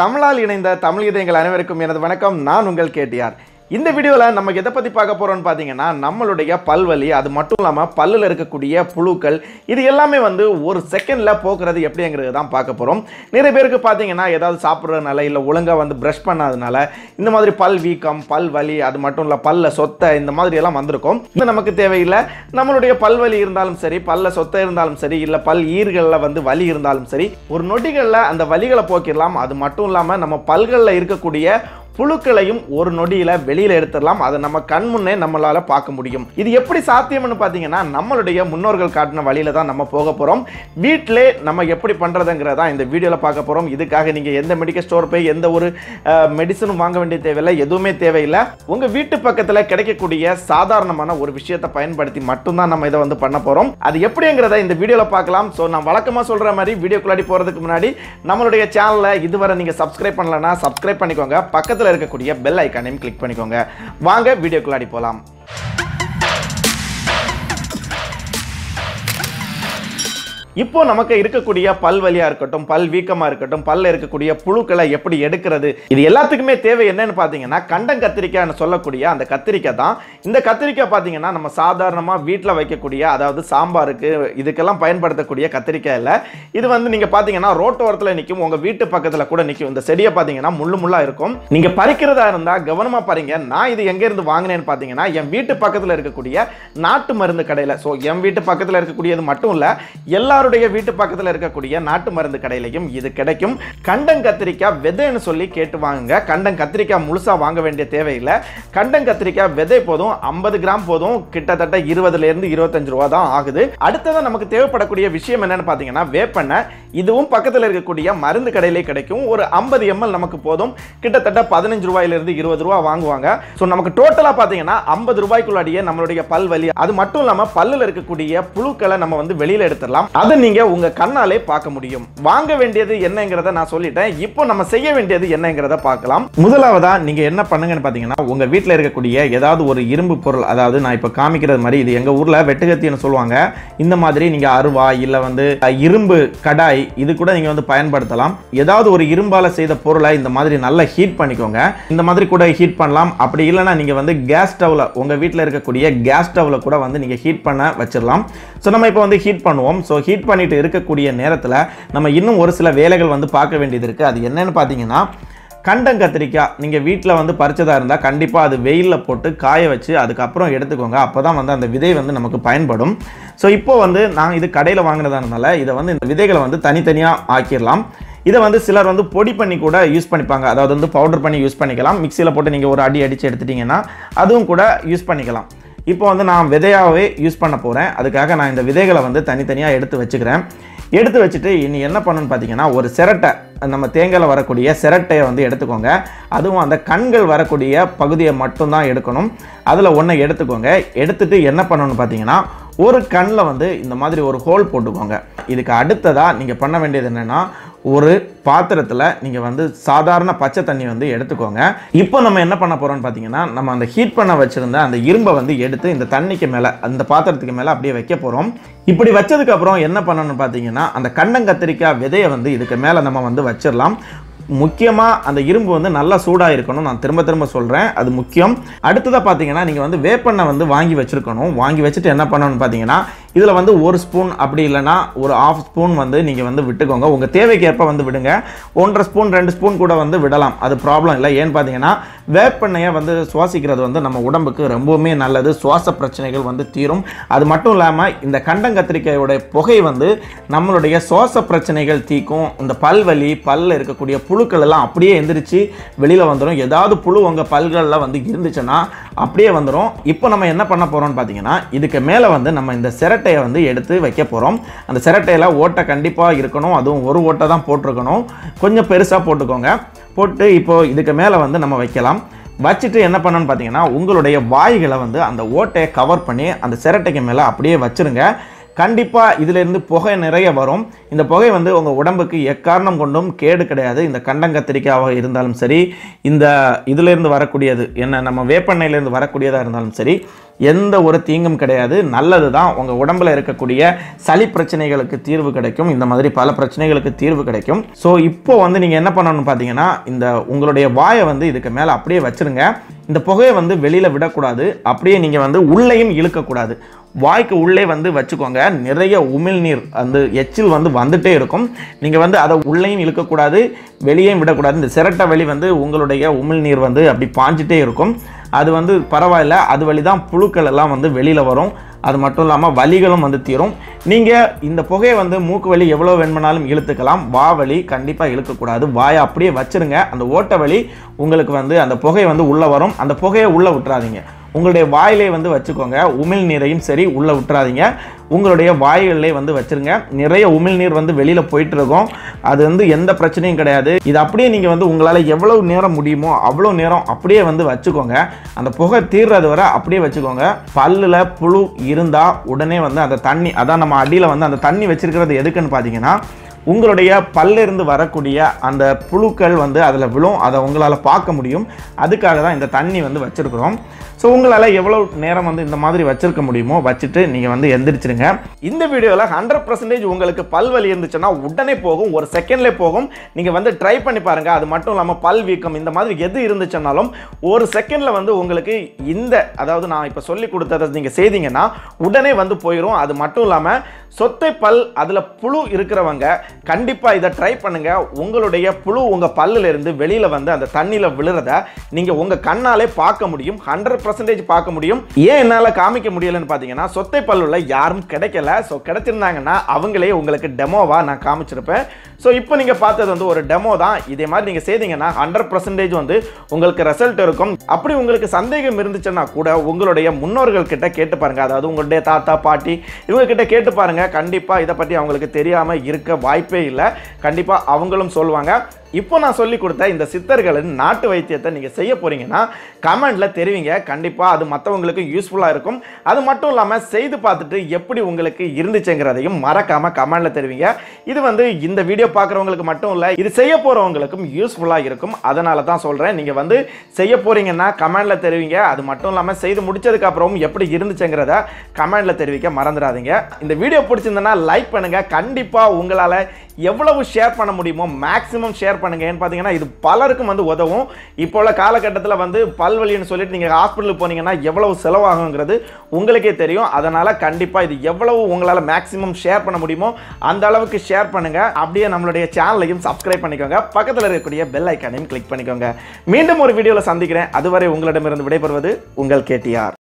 தமிழால் இணைந்த தமிழ் இதயங்கள் அனைவருக்கும் எனது வணக்கம். நான் உங்கள் கேட்டியார் இந்த வீடியோவில் நம்ம எதை பற்றி பார்க்க போகிறோம்னு பார்த்தீங்கன்னா நம்மளுடைய பல்வலி அது மட்டும் இல்லாமல் பல்லில் இருக்கக்கூடிய புழுக்கள் இது எல்லாமே வந்து ஒரு செகண்டில் போக்குறது எப்படிங்கிறது தான் பார்க்க போகிறோம் நிறைய பேருக்கு பார்த்தீங்கன்னா ஏதாவது சாப்பிட்றதுனால இல்லை ஒழுங்காக வந்து ப்ரஷ் பண்ணாதனால இந்த மாதிரி பல் வீக்கம் பல் வலி அது மட்டும் இல்லை பல்ல சொத்தை இந்த மாதிரி எல்லாம் வந்திருக்கும். இது நமக்கு தேவையில்லை. நம்மளுடைய பல்வலி இருந்தாலும் சரி பல்ல சொத்தை இருந்தாலும் சரி இல்லை பல் ஈர்களில் வந்து வலி இருந்தாலும் சரி ஒரு நொடிகளில் அந்த வலிகளை போக்கிடலாம். அது மட்டும் இல்லாமல் நம்ம பல்களில் இருக்கக்கூடிய புழுக்களையும் ஒரு நொடியில வெளியில எடுத்துடலாம். அதை நம்ம கண் முன்னே நம்மளால பார்க்க முடியும். இது எப்படி சாத்தியம்னு பார்த்தீங்கன்னா நம்மளுடைய முன்னோர்கள் காட்டின வழியில தான் நம்ம போக போறோம். வீட்டிலே நம்ம எப்படி பண்றதுங்கிறதா இந்த வீடியோல பார்க்க போறோம். இதுக்காக நீங்க எந்த மெடிக்கல் ஸ்டோர் போய் எந்த ஒரு மெடிசனும் வாங்க வேண்டிய தேவையில்லை எதுவுமே தேவையில்லை. உங்க வீட்டு பக்கத்துல கிடைக்கக்கூடிய சாதாரணமான ஒரு விஷயத்தை பயன்படுத்தி மட்டும்தான் நம்ம இதை வந்து பண்ண போறோம். அது எப்படிங்கிறத இந்த வீடியோல பார்க்கலாம். ஸோ நான் வழக்கமா சொல்ற மாதிரி வீடியோக்குள்ளாடி போறதுக்கு முன்னாடி நம்மளுடைய சேனலை இதுவரை நீங்க சப்ஸ்கிரைப் பண்ணலன்னா சப்ஸ்கிரைப் பண்ணிக்கோங்க. பக்கத்தில் இருக்கக்கூடிய பெல் ஐக்கானையும் கிளிக் பண்ணிக்கோங்க. வாங்க வீடியோக்குள்ளாடி போகலாம் இப்போ நமக்கு இருக்கக்கூடிய பல் வலியாக இருக்கட்டும் பல் வீக்கமாக இருக்கட்டும் பல்ல இருக்கக்கூடிய புழுக்களை எப்படி எடுக்கிறது இது எல்லாத்துக்குமே தேவை என்னன்னு பார்த்தீங்கன்னா கண்டம் கத்திரிக்காய்னு சொல்லக்கூடிய அந்த கத்திரிக்காய் தான். இந்த கத்திரிக்காய் பார்த்தீங்கன்னா நம்ம சாதாரணமாக வீட்டில் வைக்கக்கூடிய அதாவது சாம்பாருக்கு இதுக்கெல்லாம் பயன்படுத்தக்கூடிய கத்திரிக்காய் இல்லை. இது வந்து நீங்கள் பார்த்தீங்கன்னா ரோட்டோரத்தில் நிற்கும் உங்கள் வீட்டு பக்கத்தில் கூட நிற்கும் இந்த செடியை பார்த்தீங்கன்னா முள்ளு முள்ளாக இருக்கும். நீங்கள் பறிக்கிறதா இருந்தால் கவனமாக பாருங்க நான் இது எங்கேருந்து வாங்கினேன்னு பார்த்தீங்கன்னா என் வீட்டு பக்கத்தில் இருக்கக்கூடிய நாட்டு மருந்து கடையில். ஸோ என் வீட்டு பக்கத்தில் இருக்கக்கூடியது மட்டும் இல்லை உங்களுடைய வீட்டு பக்கத்தில் இருக்கக்கூடிய நாட்டு மருந்து கடையிலையும் இது கிடைக்கும். கண்டம் கத்திரிக்காய் விதைன்னு சொல்லி கேட்டு வாங்குங்க. கண்டம் கத்திரிக்காய் முழுசா வாங்க வேண்டிய தேவையில்லை. கண்டம் கத்திரிக்காய் விதை போதும் ஐம்பது கிராம் போதும் கிட்டத்தட்ட இருபதுல இருந்து இருபத்தஞ்சு ரூபா தான் ஆகுது. அடுத்ததான் நமக்கு தேவைப்படக்கூடிய விஷயம் என்னன்னு பார்த்தீங்கன்னா வேப்பெண்ணெய். இதுவும் பக்கத்தில் இருக்கக்கூடிய மருந்து கடையிலே கிடைக்கும். ஒரு ஐம்பது எம்எல் நமக்கு போதும். கிட்டத்தட்ட பதினஞ்சு ரூபாயிலிருந்து இருபது ரூபா வாங்குவாங்க. ஸோ நமக்கு டோட்டலாக பார்த்தீங்கன்னா ஐம்பது ரூபாய்க்குள்ளாடியே நம்மளுடைய பல் வலி அது மட்டும் இல்லாமல் பல்லில் இருக்கக்கூடிய புழுக்களை நம்ம வந்து வெளியில் எடுத்துடலாம். அது நீங்க உங்க கண்ணாலே பார்க்க முடியும். வாங்க வேண்டியது என்னங்கிறத நான் சொல்லிட்டேன். இப்போ நம்ம செய்ய வேண்டியது என்னங்கிறத பார்க்கலாம். முதலாவதா நீங்க என்ன பண்ணுங்கன்னு பார்த்தீங்கன்னா உங்க வீட்டில் இருக்கக்கூடிய ஏதாவது ஒரு இரும்பு பொருள் அதாவது நான் இப்போ காமிக்கிறது மாதிரி இது எங்க ஊர்ல வெட்டுகத்தின்னு சொல்லுவாங்க. இந்த மாதிரி நீங்க அருவா இல்ல வந்து இரும்பு கடாய் இது கூட நீங்க வந்து பயன்படுத்தலாம். ஏதாவது ஒரு இரும்பால செய்த பொருளை இந்த மாதிரி நல்லா ஹீட் பண்ணிக்கோங்க. இந்த மாதிரி கூட ஹீட் பண்ணலாம். அப்படி இல்லைன்னா நீங்க வந்து கேஸ் ஸ்டவ்ல உங்க வீட்டில் இருக்கக்கூடிய கேஸ் ஸ்டவ்ல கூட வந்து நீங்க ஹீட் பண்ண வச்சிடலாம். ஸோ நம்ம இப்போ வந்து ஹீட் பண்ணுவோம். ஸோ ஹீட் பண்ணிட்டு இருக்கக்கூடிய நேரத்தில் நம்ம இன்னும் ஒரு சில வேலைகள் வந்து பார்க்க வேண்டியது இருக்குது அது என்னென்னு பார்த்தீங்கன்னா கண்டம் கத்திரிக்காய். நீங்கள் வீட்டில் வந்து பறிச்சதாக இருந்தால் கண்டிப்பாக அது வெயிலில் போட்டு காய வச்சு அதுக்கப்புறம் எடுத்துக்கோங்க. அப்போ தான் வந்து அந்த விதை வந்து நமக்கு பயன்படும். ஸோ இப்போது வந்து நான் இது கடையில் வாங்கினதானால இதை வந்து இந்த விதைகளை வந்து தனித்தனியாக ஆக்கிடலாம் இதை வந்து சிலர் வந்து பொடி பண்ணி கூட யூஸ் பண்ணிப்பாங்க. அதாவது வந்து பவுடர் பண்ணி யூஸ் பண்ணிக்கலாம். மிக்சியில் போட்டு நீங்கள் ஒரு அடி அடித்து எடுத்துட்டிங்கன்னா அதுவும் கூட யூஸ் பண்ணிக்கலாம். இப்போ வந்து நான் விதையாகவே யூஸ் பண்ண போகிறேன் அதுக்காக நான் இந்த விதைகளை வந்து தனித்தனியாக எடுத்து வச்சுக்கிறேன். எடுத்து வச்சுட்டு இனி என்ன பண்ணணும்னு பார்த்தீங்கன்னா ஒரு சிரட்டை நம்ம தேங்காயில் வரக்கூடிய சிரட்டையை வந்து எடுத்துக்கோங்க. அதுவும் அந்த கண்கள் வரக்கூடிய பகுதியை மட்டும்தான் எடுக்கணும். அதில் ஒன்றை எடுத்துக்கோங்க. எடுத்துகிட்டு என்ன பண்ணணும்னு பார்த்தீங்கன்னா ஒரு கண்ணில் வந்து இந்த மாதிரி ஒரு ஹோல் போட்டுக்கோங்க. இதுக்கு அடுத்ததாக நீங்கள் பண்ண வேண்டியது என்னென்னா ஒரு பாத்திரத்தில் நீங்கள் வந்து சாதாரண பச்சை தண்ணி வந்து எடுத்துக்கோங்க. இப்போ நம்ம என்ன பண்ண போகிறோம்னு பார்த்தீங்கன்னா நம்ம அந்த ஹீட் பண்ண வச்சுருந்த அந்த இரும்பை வந்து எடுத்து இந்த தண்ணிக்கு மேலே அந்த பாத்திரத்துக்கு மேலே அப்படியே வைக்க போகிறோம் இப்படி வச்சதுக்கப்புறம் என்ன பண்ணணும்னு பார்த்தீங்கன்னா அந்த கண்டங்கத்திரிக்காய் விதையை வந்து இதுக்கு மேலே நம்ம வந்து வச்சிடலாம் முக்கியமாக அந்த இரும்பு வந்து நல்லா சூடாக இருக்கணும் நான் திரும்ப திரும்ப சொல்கிறேன் அது முக்கியம். அடுத்ததாக பார்த்தீங்கன்னா நீங்கள் வந்து வேப்பெண்ணை வந்து வாங்கி வச்சுருக்கணும். வாங்கி வச்சுட்டு என்ன பண்ணணும்னு பார்த்தீங்கன்னா இதில் வந்து ஒரு ஸ்பூன் அப்படி இல்லைன்னா ஒரு ஆஃப் ஸ்பூன் வந்து நீங்கள் வந்து விட்டுக்கோங்க. உங்கள் தேவைக்கேற்ப வந்து விடுங்க. ஒன்றரை ஸ்பூன் ரெண்டு ஸ்பூன் கூட வந்து விடலாம். அது ப்ராப்ளம் இல்லை. ஏன்னு பார்த்தீங்கன்னா வேப்பெண்ணையை வந்து சுவாசிக்கிறது வந்து நம்ம உடம்புக்கு ரொம்பவுமே நல்லது. சுவாச பிரச்சனைகள் வந்து தீரும். அது மட்டும் இல்லாமல் இந்த கண்டங்கத்திரிக்காயோட புகை வந்து நம்மளுடைய சுவாச பிரச்சனைகள் தீக்கும். இந்த பல்வலி பல்ல இருக்கக்கூடிய புழுக்கள் எல்லாம் அப்படியே எந்திரிச்சு வெளியில் வந்துடும் ஏதாவது புழு உங்கள் பல்களில் வந்து இருந்துச்சுன்னா அப்படியே வந்துடும் இப்போ நம்ம என்ன பண்ண போகிறோம்னு பார்த்தீங்கன்னா இதுக்கு மேலே வந்து நம்ம இந்த சிரட்டையை வந்து எடுத்து வைக்க போகிறோம் அந்த சிரட்டையில் ஓட்டை கண்டிப்பாக இருக்கணும். அதுவும் ஒரு ஓட்டை தான் போட்டிருக்கணும். கொஞ்சம் பெருசாக போட்டுக்கோங்க. போட்டு இப்போது இதுக்கு மேலே வந்து நம்ம வைக்கலாம். வச்சுட்டு என்ன பண்ணணும்னு பார்த்தீங்கன்னா உங்களுடைய வாய்களை வந்து அந்த ஓட்டையை கவர் பண்ணி அந்த சிரட்டைக்கு மேலே அப்படியே வச்சிருங்க. கண்டிப்பாக இதிலிருந்து புகை நிறைய வரும். இந்த புகை வந்து உங்கள் உடம்புக்கு எக்காரணம் கொண்டும் கேடு கிடையாது. இந்த கண்டங்கத்திரிக்காவாக இருந்தாலும் சரி இந்த இதிலிருந்து வரக்கூடியது என்ன நம்ம வேப்பெண்ணெயிலேருந்து வரக்கூடியதாக இருந்தாலும் சரி எந்த ஒரு தீங்கும் கிடையாது. நல்லது தான் உங்கள் உடம்புல இருக்கக்கூடிய சளி பிரச்சனைகளுக்கு தீர்வு கிடைக்கும். இந்த மாதிரி பல பிரச்சனைகளுக்கு தீர்வு கிடைக்கும். ஸோ இப்போ வந்து நீங்கள் என்ன பண்ணணும்னு பார்த்தீங்கன்னா இந்த உங்களுடைய வாயை வந்து இதுக்கு மேலே அப்படியே வச்சுருங்க. இந்த புகையை வந்து வெளியில் விடக்கூடாது. அப்படியே நீங்கள் வந்து உள்ளேயும் இழுக்கக்கூடாது. வாய்க்கு உள்ளே வந்து வச்சுக்கோங்க. நிறைய உமிழ்நீர் அந்த எச்சில் வந்து வந்துட்டே இருக்கும். நீங்கள் வந்து அதை உள்ளேயும் இழுக்கக்கூடாது வெளியேயும் விடக்கூடாது. இந்த சிரட்டை வழி வந்து உங்களுடைய உமிழ்நீர் வந்து அப்படி பாஞ்சிட்டே இருக்கும். அது வந்து பரவாயில்ல அது வழி தான் புழுக்கள் எல்லாம் வந்து வெளியில் வரும். அது மட்டும் இல்லாமல் வலிகளும் வந்து தீரும். நீங்கள் இந்த புகையை வந்து மூக்கு வலி எவ்வளோ வேணுமானாலும் இழுத்துக்கலாம். வா வலி கண்டிப்பாக இழுக்கக்கூடாது. வாயை அப்படியே வச்சிருங்க. அந்த ஓட்ட வலி உங்களுக்கு வந்து அந்த புகை வந்து உள்ளே வரும். அந்த புகையை உள்ளே விட்டுறாதீங்க. உங்களுடைய வாயிலே வந்து வச்சுக்கோங்க. உமிழ் நீரையும் சரி உள்ளே விட்டுறாதீங்க. உங்களுடைய வாய்களிலே வந்து வச்சுருங்க. நிறைய உமிழ்நீர் வந்து வெளியில் போயிட்டு இருக்கும் அது வந்து எந்த பிரச்சனையும் கிடையாது. இது அப்படியே நீங்கள் வந்து உங்களால் எவ்வளவு நேரம் முடியுமோ அவ்வளோ நேரம் அப்படியே வந்து வச்சுக்கோங்க. அந்த புகை தீர்றது வரை அப்படியே வச்சுக்கோங்க. பல்லில் புழு இருந்தால் உடனே வந்து அந்த தண்ணி அதான் நம்ம அடியில் வந்து அந்த தண்ணி வச்சுருக்கிறது எதுக்குன்னு பார்த்தீங்கன்னா உங்களுடைய பல்லிருந்து வரக்கூடிய அந்த புழுக்கள் வந்து அதில் விழும். அதை உங்களால் பார்க்க முடியும். அதுக்காக தான் இந்த தண்ணி வந்து வச்சுருக்குறோம். ஸோ உங்களால் எவ்வளோ நேரம் வந்து இந்த மாதிரி வச்சிருக்க முடியுமோ வச்சுட்டு நீங்கள் வந்து எந்திரிச்சிருங்க. இந்த வீடியோவில் ஹண்ட்ரட் பர்சன்டேஜ் உங்களுக்கு பல் வலி இருந்துச்சுன்னா உடனே போகும் ஒரு செகண்ட்லேயே போகும். நீங்கள் வந்து ட்ரை பண்ணி பாருங்கள் அது மட்டும் இல்லாமல் பல் வீக்கம் இந்த மாதிரி எது இருந்துச்சுனாலும் ஒரு செகண்டில் வந்து உங்களுக்கு இந்த அதாவது நான் இப்போ சொல்லி கொடுத்ததை நீங்கள் செய்தீங்கன்னா உடனே வந்து போயிடும் அது மட்டும் இல்லாமல் சொத்தை பல் அதில் புழு இருக்கிறவங்க கண்டிப்பாக இதை ட்ரை பண்ணுங்கள் உங்களுடைய புழு உங்கள் பல்லுல இருந்து வெளியில் வந்து அந்த தண்ணியில் விழுறத நீங்கள் உங்கள் கண்ணாலே பார்க்க முடியும். ஹண்ட்ரட் பர்சன்டேஜ் பார்க்க முடியும். ஏன் என்னால் காமிக்க முடியலன்னு பார்த்தீங்கன்னா சொத்தை பல்லுல யாரும் கிடைக்கல. ஸோ கிடைச்சிருந்தாங்கன்னா அவங்களே உங்களுக்கு டெமோவாக நான் காமிச்சிருப்பேன். ஸோ இப்போ நீங்கள் பார்த்தது வந்து ஒரு டெமோ தான். இதே மாதிரி நீங்கள் செய்தீங்கன்னா ஹண்ட்ரட் பர்சன்டேஜ் வந்து உங்களுக்கு ரிசல்ட் இருக்கும். அப்படி உங்களுக்கு சந்தேகம் இருந்துச்சுன்னா கூட உங்களுடைய முன்னோர்கள் கிட்ட கேட்டு பாருங்கள் அதாவது உங்களுடைய தாத்தா பாட்டி இவங்க கிட்ட கேட்டு பாருங்கள் கண்டிப்பாக இதை பற்றி அவங்களுக்கு தெரியாமல் இருக்க வாய்ப்பே இல்லை. கண்டிப்பாக அவங்களும் சொல்லுவாங்க. இப்போ நான் சொல்லி கொடுத்த இந்த சித்தர்களின் நாட்டு வைத்தியத்தை நீங்கள் செய்ய போறீங்கன்னா கமெண்ட்டில் தெரிவிங்க. கண்டிப்பாக அது மற்றவங்களுக்கு யூஸ்ஃபுல்லாக இருக்கும். அது மட்டும் இல்லாமல் செய்து பார்த்துட்டு எப்படி உங்களுக்கு இருந்துச்சுங்கிறதையும் மறக்காமல் கமெண்ட்டில் தெரிவிங்க. இது வந்து இந்த வீடியோ பார்க்குறவங்களுக்கு மட்டும் இல்லை இது செய்ய போகிறவங்களுக்கும் யூஸ்ஃபுல்லாக இருக்கும். அதனால தான் சொல்கிறேன் நீங்கள் வந்து செய்ய போகிறீங்கன்னா கமெண்ட்டில் தெரிவிங்க. அது மட்டும் இல்லாமல் செய்து முடிச்சதுக்கு அப்புறமும் எப்படி இருந்துச்சுங்கிறத கமெண்ட்டில் தெரிவிக்க மறந்துடாதீங்க. இந்த வீடியோ பிடிச்சிருந்தனா லைக் பண்ணுங்கள் கண்டிப்பாக உங்களால் எவ்வளவு ஷேர் பண்ண முடியுமோ மேக்ஸிமம் ஷேர் பண்ணுங்க ஏன்னு பார்த்தீங்கன்னா இது பலருக்கும் வந்து உதவும். இப்போ உள்ள காலகட்டத்தில் வந்து பல்வலின்னு சொல்லிட்டு நீங்கள் ஹாஸ்பிட்டலுக்கு போனீங்கன்னா எவ்வளவு செலவாகுங்கிறது உங்களுக்கே தெரியும். அதனால் கண்டிப்பாக இது எவ்வளவு உங்களால் மேக்ஸிமம் ஷேர் பண்ண முடியுமோ அந்த அளவுக்கு ஷேர் பண்ணுங்க. அப்படியே நம்மளுடைய சேனலையும் சப்ஸ்கிரைப் பண்ணிக்கோங்க. பக்கத்தில் இருக்கக்கூடிய பெல் ஐக்கானையும் கிளிக் பண்ணிக்கோங்க. மீண்டும் ஒரு வீடியோவில் சந்திக்கிறேன். அதுவரை உங்களிடமிருந்து விடைபெறுவது உங்கள் கேடிஆர்.